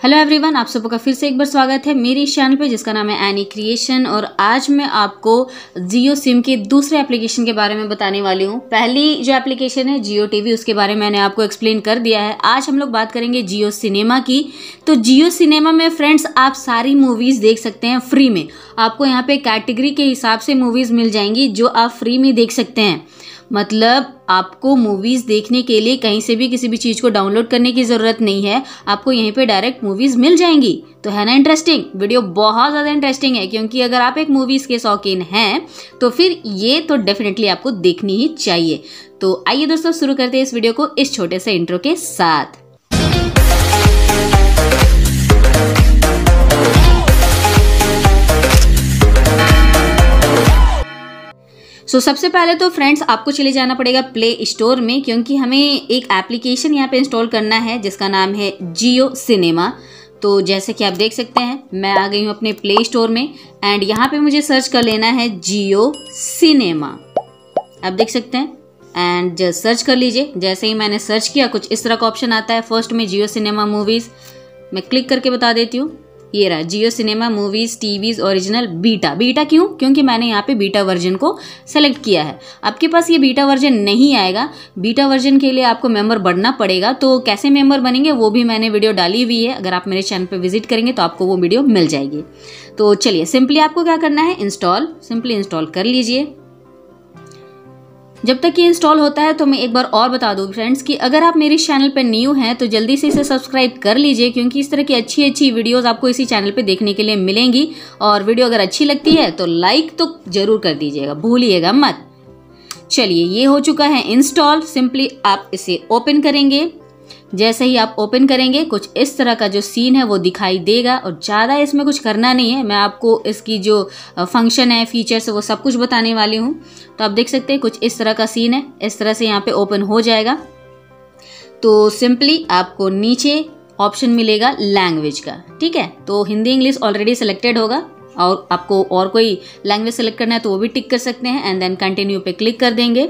Hello everyone आप सबका फिर से एक बार स्वागत है मेरे इस चैनल पे, जिसका नाम है एनी क्रिएशन और आज मैं आपको जियो सिम के दूसरे एप्लीकेशन के बारे में बताने वाली हूँ। पहली जो एप्लीकेशन है जियो टीवी उसके बारे में मैंने आपको एक्सप्लेन कर दिया है। आज हम लोग बात करेंगे जियो सिनेमा की। तो जियो सिनेमा में फ्रेंड्स आप सारी मूवीज़ देख सकते हैं फ्री में। आपको यहाँ पे कैटेगरी के हिसाब से मूवीज़ मिल जाएँगी, जो आप फ्री में देख सकते हैं। मतलब आपको मूवीज़ देखने के लिए कहीं से भी किसी भी चीज़ को डाउनलोड करने की ज़रूरत नहीं है। आपको यहीं पे डायरेक्ट मूवीज़ मिल जाएँगी। तो है ना इंटरेस्टिंग वीडियो बहुत ज़्यादा इंटरेस्टिंग है, क्योंकि अगर आप एक मूवीज़ के शौकीन हैं तो फिर ये तो डेफिनेटली आपको देखनी ही चाहिए। तो आइए दोस्तों, शुरू करते हैं इस वीडियो को इस छोटे से इंट्रो के साथ। सो so, सबसे पहले तो फ्रेंड्स आपको चले जाना पड़ेगा प्ले स्टोर में क्योंकि हमें एक एप्लीकेशन यहाँ पे इंस्टॉल करना है जिसका नाम है जियो सिनेमा तो जैसे कि आप देख सकते हैं मैं आ गई हूँ अपने प्ले स्टोर में एंड यहाँ पे मुझे सर्च कर लेना है जियो सिनेमा आप देख सकते हैं एंड जस्ट सर्च कर लीजिए। जैसे ही मैंने सर्च किया कुछ इस तरह का ऑप्शन आता है। फ़र्स्ट में जियो सिनेमा मूवीज़ मैं क्लिक करके बता देती हूँ। ये रहा, Jio cinema movies TVs original beta beta क्यों? क्योंकि मैंने यहाँ पे बीटा वर्जन को सेलेक्ट किया है। आपके पास ये बीटा वर्जन नहीं आएगा। बीटा वर्जन के लिए आपको मेंबर बढ़ना पड़ेगा। तो कैसे मेंबर बनेंगे, वो भी मैंने वीडियो डाली हुई है। अगर आप मेरे चैनल पर विज़िट करेंगे तो आपको वो वीडियो मिल जाएगी। तो चलिए सिंपली आपको क्या करना है? इंस्टॉल सिंपली इंस्टॉल कर लीजिए। जब तक ये इंस्टॉल होता है तो मैं एक बार और बता दूँ फ्रेंड्स कि अगर आप मेरे चैनल पर न्यू हैं तो जल्दी से इसे सब्सक्राइब कर लीजिए, क्योंकि इस तरह की अच्छी अच्छी वीडियोस आपको इसी चैनल पे देखने के लिए मिलेंगी। और वीडियो अगर अच्छी लगती है तो लाइक तो ज़रूर कर दीजिएगा, भूलिएगा मत। चलिए, ये हो चुका है इंस्टॉल सिंपली आप इसे ओपन करेंगे। जैसे ही आप ओपन करेंगे, कुछ इस तरह का जो सीन है वो दिखाई देगा और ज़्यादा इसमें कुछ करना नहीं है। मैं आपको इसकी जो फ़ंक्शन है फीचर्स है, वो सब कुछ बताने वाली हूँ। तो आप देख सकते हैं, कुछ इस तरह का सीन है। इस तरह से यहाँ पे ओपन हो जाएगा। तो सिंपली आपको नीचे ऑप्शन मिलेगा लैंग्वेज का, ठीक है? तो हिंदी, इंग्लिश ऑलरेडी सिलेक्टेड होगा और आपको और कोई लैंग्वेज सेलेक्ट करना है तो वो भी टिक कर सकते हैं एंड देन कंटिन्यू पे क्लिक कर देंगे।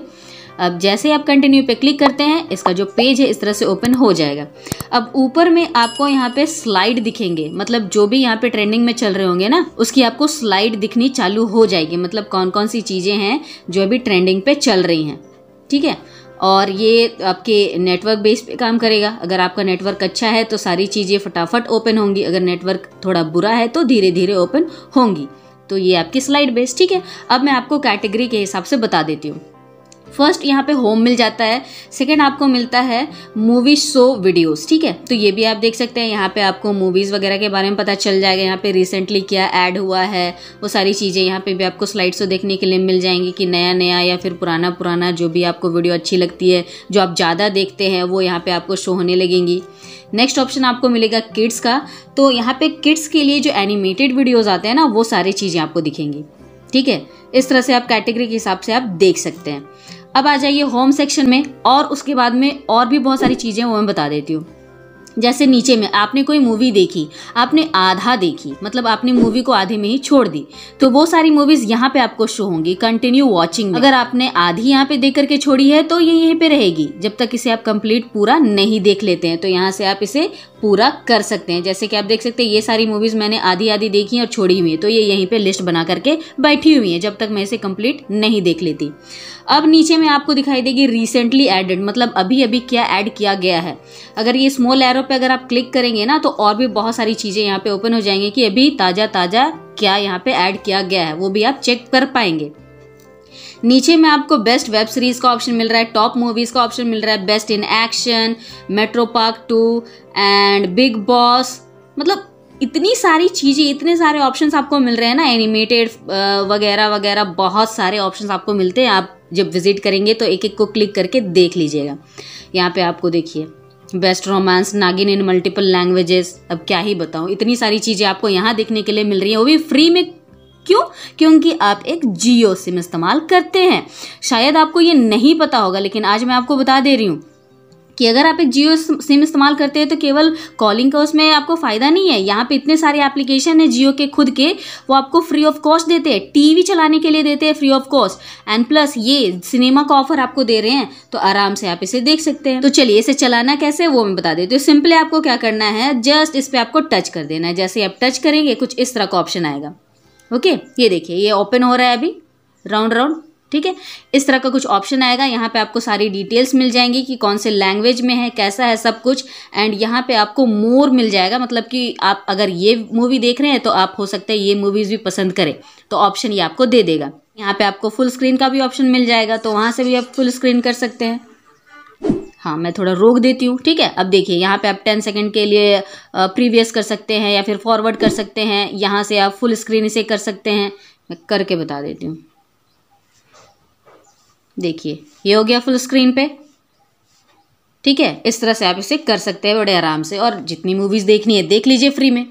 अब जैसे आप कंटिन्यू पे क्लिक करते हैं, इसका जो पेज है, इस तरह से ओपन हो जाएगा। अब ऊपर में आपको यहाँ पे स्लाइड दिखेंगे। मतलब जो भी यहाँ पे ट्रेंडिंग में चल रहे होंगे ना, उसकी आपको स्लाइड दिखनी चालू हो जाएगी। मतलब कौन कौन सी चीज़ें हैं जो अभी ट्रेंडिंग पे चल रही हैं। ठीक है? और ये आपके नेटवर्क बेस पे काम करेगा। अगर आपका नेटवर्क अच्छा है तो सारी चीज़ें फटाफट ओपन होंगी। अगर नेटवर्क थोड़ा बुरा है तो धीरे धीरे ओपन होंगी। तो ये आपकी स्लाइड बेस ठीक है? अब मैं आपको कैटेगरी के हिसाब से बता देती हूँ। फ़र्स्ट यहाँ पे होम मिल जाता है, सेकंड आपको मिलता है मूवी शो वीडियोस, ठीक है? तो ये भी आप देख सकते हैं, यहाँ पे आपको मूवीज़ वगैरह के बारे में पता चल जाएगा, यहाँ पे रिसेंटली क्या ऐड हुआ है, वो सारी चीज़ें यहाँ पे भी आपको स्लाइड शो देखने के लिए मिल जाएँगी कि नया नया या फिर पुराना पुराना जो भी आपको वीडियो अच्छी लगती है, जो आप ज़्यादा देखते हैं, वो यहाँ पर आपको शो होने लगेंगी। नेक्स्ट ऑप्शन आपको मिलेगा किड्स का तो यहाँ पर किड्स के लिए जो एनिमेटेड वीडियोज़ आते हैं ना, वो सारी चीज़ें आपको दिखेंगी, ठीक है? इस तरह से आप कैटेगरी के हिसाब से आप देख सकते हैं। अब आ जाइए होम सेक्शन में और उसके बाद में और भी बहुत सारी चीज़ें वो मैं बता देती हूँ। जैसे नीचे में, आपने कोई मूवी देखी, आपने आधा देखी मतलब आपने मूवी को आधे में ही छोड़ दी तो वो सारी मूवीज़ यहाँ पे आपको शो होंगी कंटिन्यू वॉचिंग अगर आपने आधी यहाँ पे देख करके छोड़ी है तो ये यहीं पे रहेगी, जब तक इसे आप कंप्लीट पूरा नहीं देख लेते हैं तो यहाँ से आप इसे पूरा कर सकते हैं। जैसे कि आप देख सकते हैं, ये सारी मूवीज़ मैंने आधी आधी देखी हैं और छोड़ी हुई है तो ये यहीं पे लिस्ट बना करके बैठी हुई है, जब तक मैं इसे कंप्लीट नहीं देख लेती। अब नीचे में आपको दिखाई देगी रिसेंटली एडेड मतलब अभी अभी क्या ऐड किया गया है। अगर ये स्मॉल एरो पे अगर आप क्लिक करेंगे ना तो और भी बहुत सारी चीज़ें यहाँ पे ओपन हो जाएँगी कि अभी ताज़ा ताज़ा क्या यहाँ पे ऐड किया गया है, वो भी आप चेक कर पाएँगे। नीचे में आपको बेस्ट वेब सीरीज़ का ऑप्शन मिल रहा है टॉप मूवीज़ का ऑप्शन मिल रहा है best in action metro park two and big boss मतलब इतनी सारी चीज़ें, इतने सारे ऑप्शंस आपको मिल रहे हैं ना एनिमेटेड वगैरह वगैरह, बहुत सारे ऑप्शंस आपको मिलते हैं, आप जब विज़िट करेंगे तो एक एक को क्लिक करके देख लीजिएगा। यहाँ पे आपको देखिए। बेस्ट रोमांस, नागिन इन मल्टीपल लैंग्वेजेस। अब क्या ही बताऊँ, इतनी सारी चीज़ें आपको यहाँ देखने के लिए मिल रही हैं। वो भी फ्री में क्यों? क्योंकि आप एक जियो सिम इस्तेमाल करते हैं। शायद आपको ये नहीं पता होगा, लेकिन आज मैं आपको बता दे रही हूँ। कि अगर आप एक जियो सिम इस्तेमाल करते हैं तो केवल कॉलिंग का उसमें आपको फ़ायदा नहीं है। यहाँ पे इतने सारे एप्लीकेशन है जियो के खुद के, वो आपको फ्री ऑफ़ कॉस्ट देते हैं, टीवी चलाने के लिए देते हैं free of cost and plus ये सिनेमा का ऑफ़र आपको दे रहे हैं तो आराम से आप इसे देख सकते हैं। तो चलिए इसे चलाना कैसे, वो मैं बता देती हूँ। सिंपली आपको क्या करना है जस्ट इस पर आपको टच कर देना है। जैसे आप टच करेंगे, कुछ इस तरह का ऑप्शन आएगा। ओके ये देखिए, ये ओपन हो रहा है अभी। राउंड राउंड ठीक है? इस तरह का कुछ ऑप्शन आएगा। यहाँ पे आपको सारी डिटेल्स मिल जाएँगी कि कौन से लैंग्वेज में है, कैसा है सब कुछ एंड यहाँ पे आपको मोर मिल जाएगा। मतलब कि आप अगर ये मूवी देख रहे हैं तो आप हो सकता है ये मूवीज़ भी पसंद करें। तो ऑप्शन ये आपको दे देगा। यहाँ पे आपको फुल स्क्रीन का भी ऑप्शन मिल जाएगा तो वहाँ से भी आप फुल स्क्रीन कर सकते हैं। हाँ मैं थोड़ा रोक देती हूँ, ठीक है? अब देखिए, यहाँ पे आप टेन सेकंड के लिए प्रीवियस कर सकते हैं या फिर फॉरवर्ड कर सकते हैं। यहाँ से आप फुल स्क्रीन इसे कर सकते हैं। मैं करके बता देती हूँ। देखिए, ये हो गया फुल स्क्रीन पे। ठीक है, इस तरह से आप इसे कर सकते हैं बड़े आराम से और जितनी मूवीज़ देखनी है, देख लीजिए फ्री में।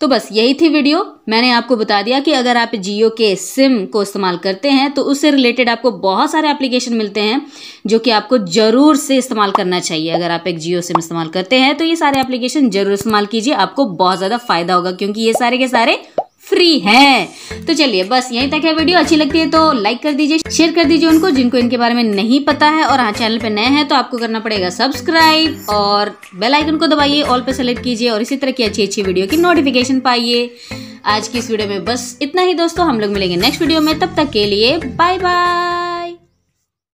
तो बस यही थी वीडियो मैंने आपको बता दिया कि अगर आप जियो के सिम को इस्तेमाल करते हैं तो उससे रिलेटेड आपको बहुत सारे एप्लीकेशन मिलते हैं जो कि आपको ज़रूर से इस्तेमाल करना चाहिए। अगर आप एक जियो सिम इस्तेमाल करते हैं तो ये सारे एप्लीकेशन ज़रूर इस्तेमाल कीजिए। आपको बहुत ज़्यादा फ़ायदा होगा, क्योंकि ये सारे के सारे फ्री है। तो चलिए, बस यहीं तक है वीडियो। अच्छी लगती है तो लाइक कर दीजिए शेयर कर दीजिए उनको, जिनको इनके बारे में नहीं पता है और हाँ चैनल पे नए हैं तो आपको करना पड़ेगा सब्सक्राइब और बेल आइकन को दबाइए ऑल पे सेलेक्ट कीजिए और इसी तरह की अच्छी अच्छी वीडियो की नोटिफिकेशन पाइए। आज की इस वीडियो में बस इतना ही दोस्तों, हम लोग मिलेंगे नेक्स्ट वीडियो में। तब तक के लिए बाय बाय